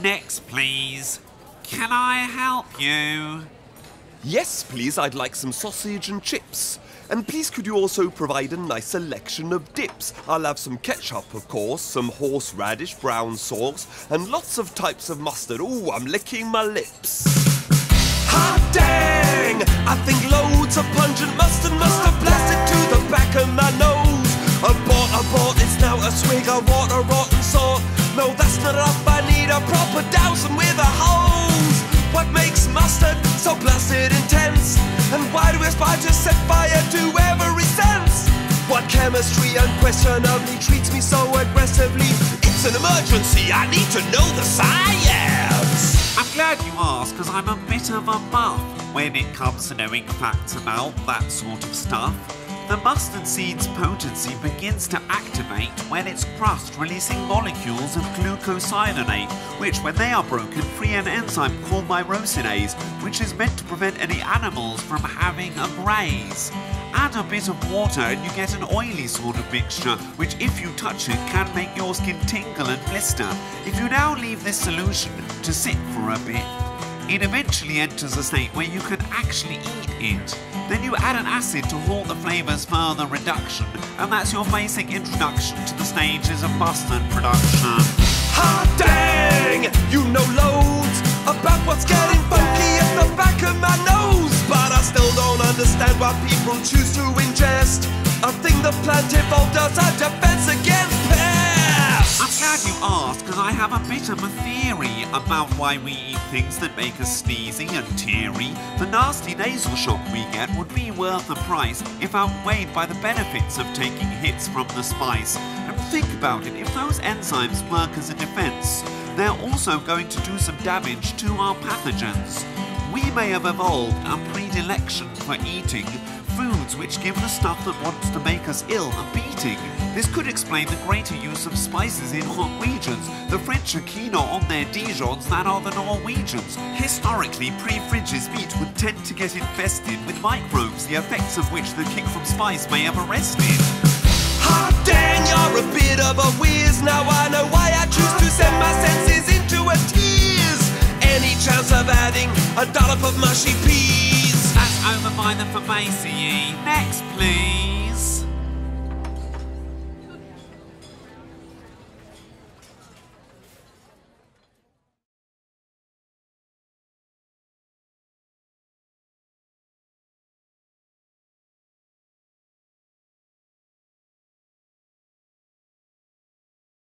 Next, please. Can I help you? Yes, please, I'd like some sausage and chips. And please could you also provide a nice selection of dips? I'll have some ketchup, of course, some horseradish, brown sauce, and lots of types of mustard. Ooh, I'm licking my lips. Hot dang! I think loads of pungent mustard must have blasted to the back of my nose. Abort, abort, it's now a swig of water, chemistry unquestionably treats me so aggressively? It's an emergency, I need to know the science! I'm glad you asked, because I'm a bit of a buff when it comes to knowing facts about that sort of stuff. The mustard seed's potency begins to activate when it's crushed, releasing molecules of glucosinolate, which, when they are broken, free an enzyme called myrosinase, which is meant to prevent any animals from having a graze. Add a bit of water and you get an oily sort of mixture, which, if you touch it, can make your skin tingle and blister. If you now leave this solution to sit for a bit, it eventually enters a state where you can actually eat it. Then you add an acid to halt the flavour's further reduction, and that's your basic introduction to the stages of mustard production. Hot dang! You know loads about what's getting funky at the back of my nose, but I still don't understand why people choose to ingest a thing the plant evolved as a defense have a bit of a theory about why we eat things that make us sneezy and teary. The nasty nasal shock we get would be worth the price if outweighed by the benefits of taking hits from the spice. And think about it, if those enzymes work as a defense, they're also going to do some damage to our pathogens. We may have evolved a predilection for eating foods which give the stuff that wants to make us ill a beating. This could explain the greater use of spices in hot regions. The French are keener on their Dijons than are the Norwegians. Historically, pre-fridges meat would tend to get infested with microbes, the effects of which the kick from spice may have arrested. Hot dang, you're a bit of a whiz. Now I know why I choose to send my senses into a tears. Any chance of adding a dollop of mushy peas? That's over by the Fabaceae. Next, please.